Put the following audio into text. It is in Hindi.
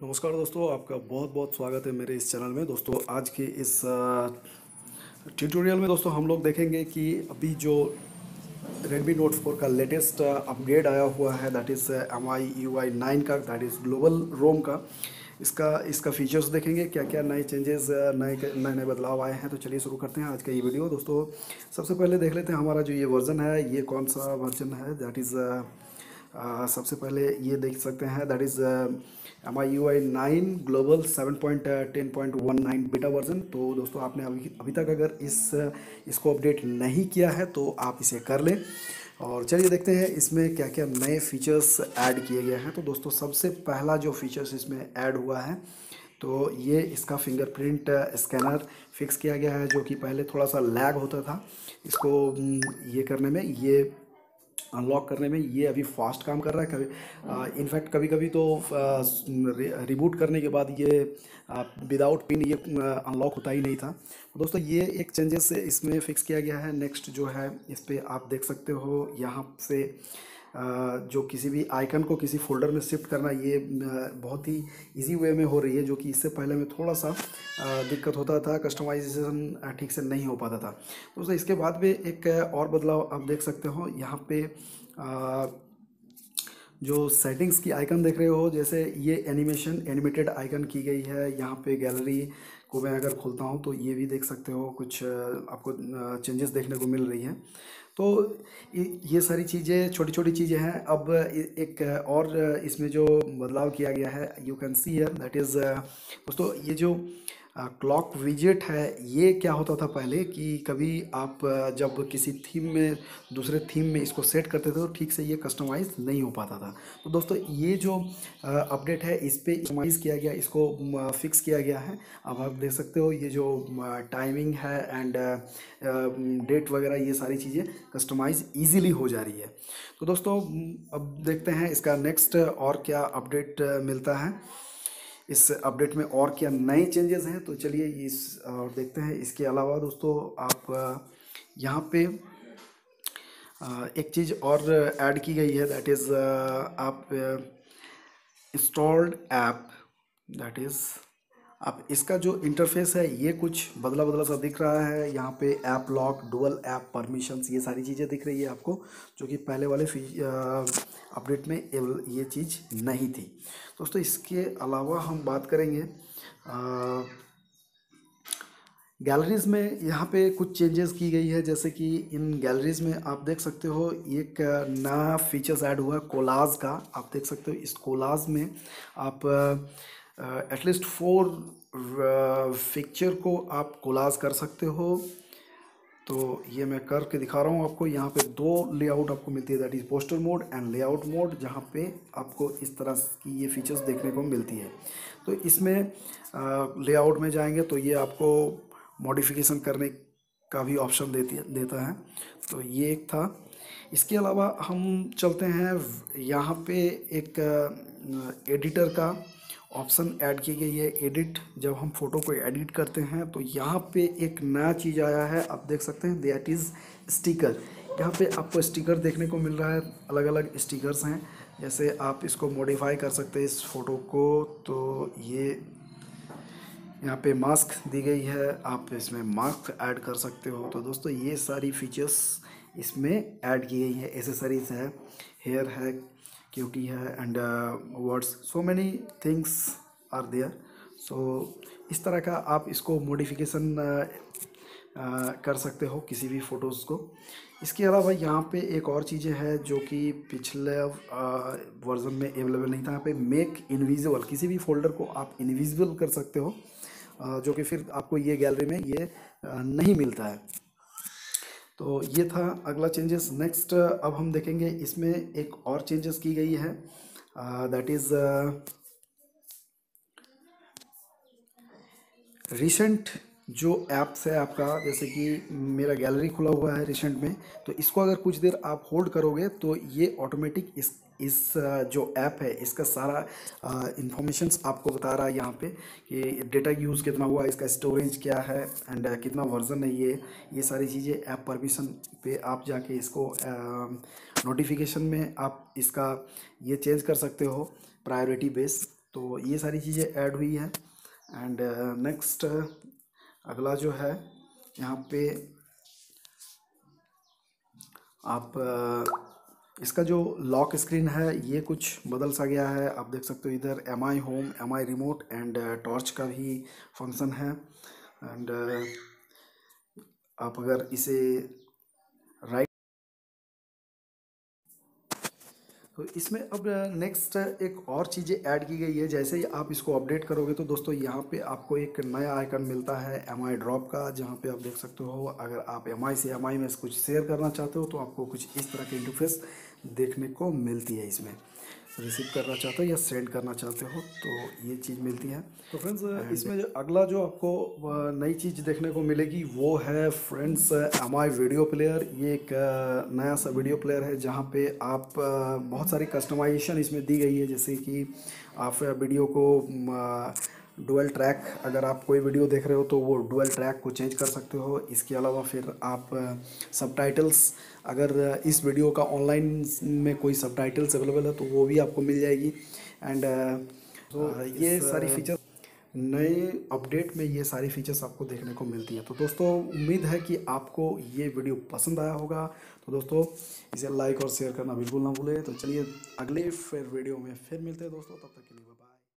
नमस्कार दोस्तों, आपका बहुत बहुत स्वागत है मेरे इस चैनल में। दोस्तों, आज के इस ट्यूटोरियल में दोस्तों हम लोग देखेंगे कि अभी जो Redmi Note 4 का लेटेस्ट अपग्रेड आया हुआ है that is M I U I nine का दैट इज़ ग्लोबल रोम का। इसका इसका फीचर्स देखेंगे क्या क्या नए चेंजेस नए नए नए बदलाव आए हैं तो चलिए शुरू करते हैं आज का ये वीडियो दोस्तों, सबसे पहले देख लेते हैं हमारा जो ये वर्जन है, ये कौन सा वर्जन है? दैट इज़ सबसे पहले ये देख सकते हैं that is M I U I nine global seven point ten point one nine beta version तो दोस्तों, आपने अभी अभी तक अगर इस इसको अपडेट नहीं किया है तो आप इसे कर लें। और चलिए देखते हैं इसमें क्या क्या नए फीचर्स ऐड किए गए हैं। तो दोस्तों, सबसे पहला जो फीचर्स इसमें ऐड हुआ है तो ये इसका फिंगरप्रिंट स्कैनर फिक्स किया गया है, जो कि पहले थोड़ा सा लैग होता था। इसको ये करने में ये अनलॉक करने में, ये अभी फास्ट काम कर रहा है, कभी इनफैक्ट कभी कभी तो रिबूट करने के बाद ये विदाउट पिन ये अनलॉक होता ही नहीं था। दोस्तों, ये एक चेंजेस इसमें फिक्स किया गया है। नेक्स्ट जो है, इस पर आप देख सकते हो, यहाँ से जो किसी भी आइकन को किसी फोल्डर में शिफ्ट करना ये बहुत ही इजी वे में हो रही है, जो कि इससे पहले में थोड़ा सा दिक्कत होता था कस्टमाइजेशन ठीक से नहीं हो पाता था। दोस्तों, इसके बाद में एक और बदलाव आप देख सकते हो। यहाँ पे जो सेटिंग्स की आइकन देख रहे हो, जैसे ये एनिमेशन एनिमेटेड आइकन की गई है। यहाँ पे गैलरी को मैं अगर खोलता हूँ तो ये भी देख सकते हो, कुछ आपको चेंजेस देखने को मिल रही हैं। तो ये सारी चीज़ें छोटी छोटी चीज़ें हैं। अब एक, और इसमें जो बदलाव किया गया है यू कैन सी है दैट इज़ दोस्तों, ये जो क्लॉक विजेट है, ये क्या होता था पहले कि कभी आप जब किसी थीम में, दूसरे थीम में इसको सेट करते थे तो ठीक से ये कस्टमाइज़ नहीं हो पाता था। तो दोस्तों, ये जो अपडेट है, इस पर कस्टमाइज़ किया गया, इसको फिक्स किया गया है। अब आप देख सकते हो, ये जो टाइमिंग है एंड डेट वगैरह, ये सारी चीज़ें कस्टमाइज़ ईजीली हो जा रही है। तो दोस्तों, अब देखते हैं इसका नेक्स्ट और क्या अपडेट मिलता है। इस अपडेट में और क्या नए चेंजेस हैं? तो चलिए इस और देखते हैं। इसके अलावा दोस्तों, आप यहाँ पे एक चीज़ और ऐड की गई है दैट इज़ आप इंस्टॉल्ड ऐप दैट इज़ अब इसका जो इंटरफेस है, ये कुछ बदला बदला सा दिख रहा है। यहाँ पे app lock dual app permissions ये सारी चीज़ें दिख रही है आपको, जो कि पहले वाले अपडेट में ये चीज़ नहीं थी। दोस्तों, इसके अलावा हम बात करेंगे गैलरीज़ में यहाँ पे कुछ चेंजेस की गई है। जैसे कि इन गैलरीज़ में आप देख सकते हो, एक नया फीचर्स ऐड हुआ है कोलाज का। आप देख सकते हो, इस कोलाज में आप एटलीस्ट फोर फिक्चर को आप कोलाज कर सकते हो। तो ये मैं करके दिखा रहा हूँ आपको। यहाँ पे दो लेआउट आपको मिलती है that is poster mode and layout mode जहाँ पे आपको इस तरह की ये फीचर्स देखने को मिलती है। तो इसमें लेआउट में जाएँगे तो ये आपको मॉडिफिकेशन करने का भी ऑप्शन देती देता है। तो ये एक था। इसके अलावा हम चलते हैं यहाँ पे एक एडिटर का ऑप्शन ऐड की गई है एडिट। जब हम फ़ोटो को एडिट करते हैं तो यहाँ पे एक नया चीज़ आया है, आप देख सकते हैं दैट इज़ स्टिकर यहाँ पे आपको स्टिकर देखने को मिल रहा है अलग अलग स्टिकर्स हैं। जैसे आप इसको मॉडिफाई कर सकते हैं इस फ़ोटो को तो ये यहाँ पे मास्क दी गई है, आप इसमें मास्क ऐड कर सकते हो। तो दोस्तों, ये सारी फीचर्स इसमें ऐड की गई है एसेसरीज है हेयर है क्यूटी है and words so many things are there so इस तरह का आप इसको मॉडिफिकेशन uh, uh, कर सकते हो किसी भी फ़ोटोज़ को। इसके अलावा यहाँ पे एक और चीज़ें है जो कि पिछले वर्जन uh, में अवेलेबल नहीं था। यहाँ पे मेक इनविजिबल किसी भी फोल्डर को आप इनविजिबल कर सकते हो जो कि फिर आपको ये गैलरी में ये नहीं मिलता है। तो ये था अगला चेंजेस नेक्स्ट अब हम देखेंगे इसमें एक और चेंजेस की गई है। दैट इज़ रिसेंट जो ऐप्स है आपका, जैसे कि मेरा गैलरी खुला हुआ है रिसेंट में तो इसको अगर कुछ देर आप होल्ड करोगे तो ये ऑटोमेटिक इस इस जो ऐप है, इसका सारा इंफॉर्मेशंस आपको बता रहा है यहाँ पे कि डेटा यूज़ कितना हुआ, इसका स्टोरेज क्या है एंड कितना वर्जन है ये ये सारी चीज़ें ऐप परमिशन पे आप जाके इसको नोटिफिकेशन में आप इसका ये चेंज कर सकते हो प्रायोरिटी बेस तो ये सारी चीज़ें ऐड हुई हैं एंड नेक्स्ट अगला जो है, यहाँ पे आप इसका जो लॉक स्क्रीन है, ये कुछ बदल सा गया है। आप देख सकते हो इधर M I home M I remote and torch का भी फ़ंक्शन है। एंड आप अगर इसे तो इसमें अब नेक्स्ट एक और चीज़ें ऐड की गई है, जैसे ही आप इसको अपडेट करोगे तो दोस्तों यहाँ पे आपको एक नया आइकन मिलता है एम आई ड्रॉप का, जहाँ पे आप देख सकते हो, अगर आप एम आई से एम आई में कुछ शेयर करना चाहते हो तो आपको कुछ इस तरह के इंटरफेस देखने को मिलती है इसमें। रिसीव करना चाहते हो या सेंड करना चाहते हो तो ये चीज़ मिलती है। तो फ्रेंड्स इसमें जो अगला जो आपको नई चीज़ देखने को मिलेगी वो है friends M I video player ये एक नया सा वीडियो प्लेयर है जहाँ पे आप बहुत सारी कस्टमाइजेशन इसमें दी गई है जैसे कि आप वीडियो को डुअल ट्रैक अगर आप कोई वीडियो देख रहे हो तो वो डुअल ट्रैक को चेंज कर सकते हो। इसके अलावा फिर आप सब अगर इस वीडियो का ऑनलाइन में कोई सब अवेलेबल है तो वो भी आपको मिल जाएगी। एंड तो ये सारी फीचर नए अपडेट में ये सारी फीचर्स आपको देखने को मिलती हैं। तो दोस्तों उम्मीद है कि आपको ये वीडियो पसंद आया होगा। तो दोस्तों इसे लाइक और शेयर करना बिल्कुल ना भूलें। तो चलिए अगले फिर वीडियो में फिर मिलते हैं दोस्तों। तब तक के लिए